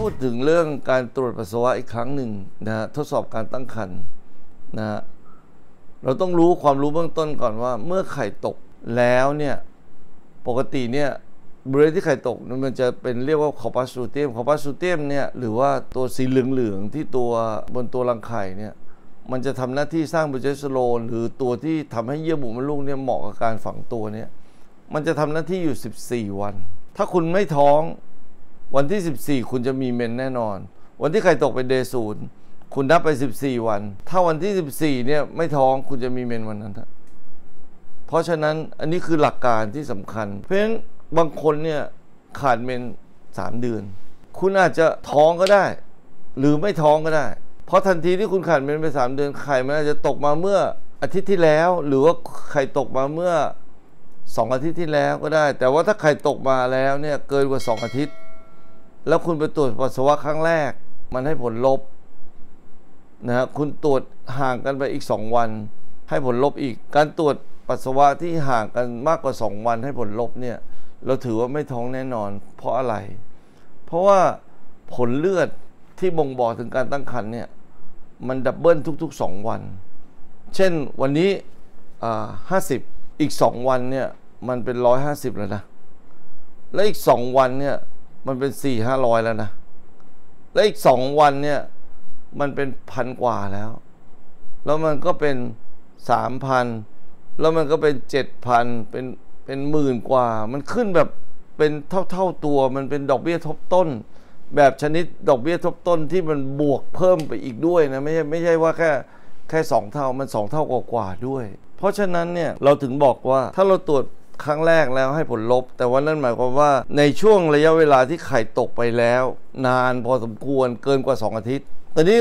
พูดถึงเรื่องการตรวจปัสสาวะอีกครั้งหนึ่งนะฮะทดสอบการตั้งครรภ์นะฮะเราต้องรู้ความรู้เบื้องต้นก่อนว่า เมื่อไข่ตกแล้วเนี่ยปกติเนี่ยบริเวณที่ไข่ตกมันจะเป็นเรียกว่าคอปัสซูเตียมคอปัสซูเตียมเนี่ยหรือว่าตัวสีเหลืองๆที่ตัวบนตัวรังไข่เนี่ยมันจะทำหน้าที่สร้างโปรเจสเตอโรนหรือตัวที่ทำให้เยื่อบุมดลูกเนี่ยเหมาะกับการฝังตัวเนี่ยมันจะทำหน้าที่อยู่ 14 วัน ถ้าคุณไม่ท้อง วันที่ 14 คุณจะมีเมนแน่นอน วันที่ไข่ตกเป็นเดย์ศูนย์คุณนับไป 14 วัน ถ้าวันที่ 14 เนี่ยไม่ท้องคุณจะมีเมนวันนั้นเพราะฉะนั้นอันนี้คือหลักการที่สำคัญ เพราะฉะนั้นบางคนเนี่ยขาดเมน 3 เดือน คุณอาจจะท้องก็ได้ หรือไม่ท้องก็ได้ เพราะทันทีที่คุณขาดเมนไป 3 เดือนไข่มันอาจจะตกมาเมื่ออาทิตย์ที่แล้ว หรือว่าไข่ตกมาเมื่อ 2 อาทิตย์ที่แล้วก็ได้ แต่ว่าถ้าไข่ตกมาแล้วเนี่ยเกินกว่า 2 อาทิตย์ แล้วคุณไปตรวจปัสสาวะครั้งแรก มันให้ผลลบนะฮะคุณตรวจห่างกันไปอีก 2 วัน ให้ผลลบอีก การตรวจปัสสาวะที่ห่างกันมากกว่า 2 วันให้ผลลบเนี่ย เราถือว่าไม่ท้องแน่นอน เพราะอะไร เพราะว่าผลเลือดที่บ่งบอกถึงการตั้งครรภ์เนี่ย มันดับเบิลทุก ๆ 2 วัน เช่นวันนี้ห้าสิบอีก 2 วันเนี่ย มันเป็น 150 แล้วนะ และอีก 2 วันเนี่ย มันเป็น4 500แล้วนะ และอีก2วันเนี่ย มันเป็นพันกว่าแล้ว แล้วมันก็เป็น3,000แล้วมันก็เป็น7,000เป็นเป็นหมื่นกว่า มันขึ้นแบบเป็นเท่าๆตัว มันเป็นดอกเบี้ยทบต้น แบบชนิดดอกเบี้ยทบต้นที่มันบวกเพิ่มไปอีกด้วยนะไม่ใช่ไม่ใช่ว่าแค่แค่สองเท่ามันสองเท่ากว่าๆด้วย เพราะฉะนั้นเนี่ยเราถึงบอกว่าถ้าเราตรวจ ครั้งแรกแล้วให้ผลลบ แต่ว่านั่นหมายความว่าในช่วงระยะเวลาที่ไข่ตกไปแล้ว นานพอสมควรเกินกว่า 2 อาทิตย์ ตอนนี้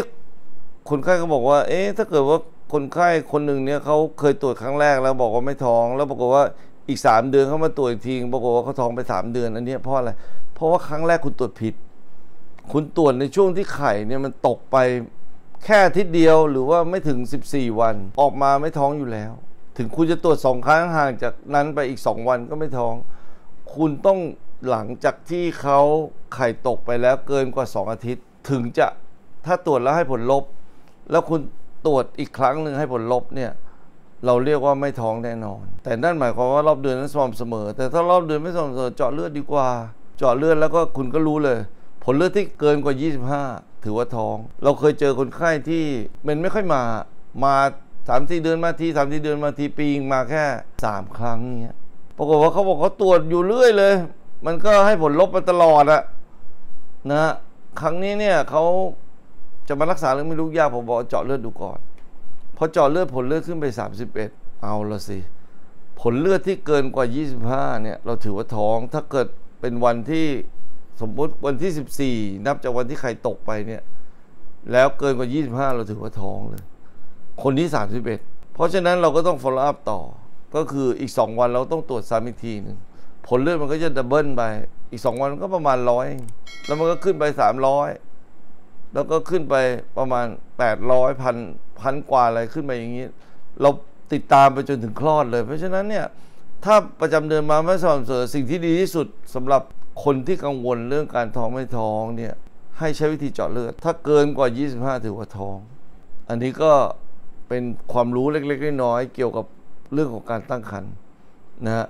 คนไข้ก็บอกว่า เอ๊ะถ้าเกิดว่าคนไข้คนหนึ่งเนี่ยเขาเคยตรวจครั้งแรกแล้วบอกว่าไม่ท้อง แล้วปรากฏว่าอีก 3 เดือนเขามาตรวจอีกทีปรากฏว่าเขาท้องไป 3 เดือนอันนี้เพราะอะไรเพราะว่าครั้งแรกคุณตรวจผิด คุณตรวจในช่วงที่ไข่เนี่ยมันตกไปแค่อาทิตย์เดียวหรือว่าไม่ถึง 14 วันออกมาไม่ท้องอยู่แล้ว ถึงคุณจะตรวจสองครั้งห่างจากนั้นไปอีก2วันก็ไม่ท้อง คุณต้องหลังจากที่เขาไข่ตกไปแล้วเกินกว่า 2 อาทิตย์ ถึงจะถ้าตรวจแล้วให้ผลลบ แล้วคุณตรวจอีกครั้งหนึ่งให้ผลลบเนี่ยเราเรียกว่าไม่ท้องแน่นอน แต่นั่นหมายความว่ารอบเดือนนั้นสม่ำเสมอ แต่ถ้ารอบเดือนไม่สม่ำเสมอเจาะเลือดดีกว่า เจาะเลือดแล้วก็คุณก็รู้เลย ผลเลือดที่เกินกว่า 25 ถือว่าท้อง เราเคยเจอคนไข้ที่มันไม่ค่อยมามา สามสี่เดือนมาทีสามสี่เดือนมาทีปีมาแค่สามครั้งเงี้ยปรากฏว่าเขาบอกเขาตรวจอยู่เรื่อยเลย มันก็ให้ผลลบมาตลอดอะนะครั้งนี้เนี่ยเขาจะมารักษาเรื่องไม่รู้ยากผมบอกเจาะเลือดดูก่อนพอเจาะเลือดผลเลือดขึ้นไป 31 เอาละสิ ผลเลือดที่เกินกว่า 25 เนี่ย เราถือว่าท้องถ้าเกิดเป็นวันที่สมมุติวันที่ 14 นับจากวันที่ไข่ตกไปเนี่ย แล้วเกินกว่า 25 เราถือว่าท้องเลย คนที่ 31 เพราะฉะนั้นเราก็ต้อง follow up ต่อ ก็คืออีก 2 วันเราต้องตรวจซ้ำอีกทีหนึ่งผลเลือดมันก็จะดับเบิลไป อีก 2 วันก็ประมาณร้อยแล้วมันก็ขึ้นไป 300 แล้วก็ขึ้นไปประมาณ 800พันพันกว่าอะไรขึ้นไปอย่างนี้ เราติดตามไปจนถึงคลอดเลย เพราะฉะนั้นเนี่ยถ้าประจำเดือนมาไม่สม่ำเสมอสิ่งที่ดีที่สุดสำหรับคนที่กังวลเรื่องการท้องไม่ท้องเนี่ยให้ใช้วิธีเจาะเลือด ถ้าเกินกว่า 25 ถือว่าท้อง อันนี้ก็ เป็นความรู้เล็กๆน้อยๆเกี่ยวกับเรื่องของการตั้งครรภ์นะฮะ